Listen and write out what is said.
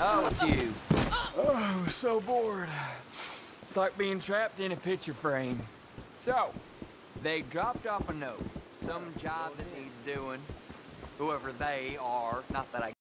Oh, dude. you. Oh, I'm so bored. It's like being trapped in a picture frame. So, they dropped off a note. Some job that needs doing. Whoever they are. Not that I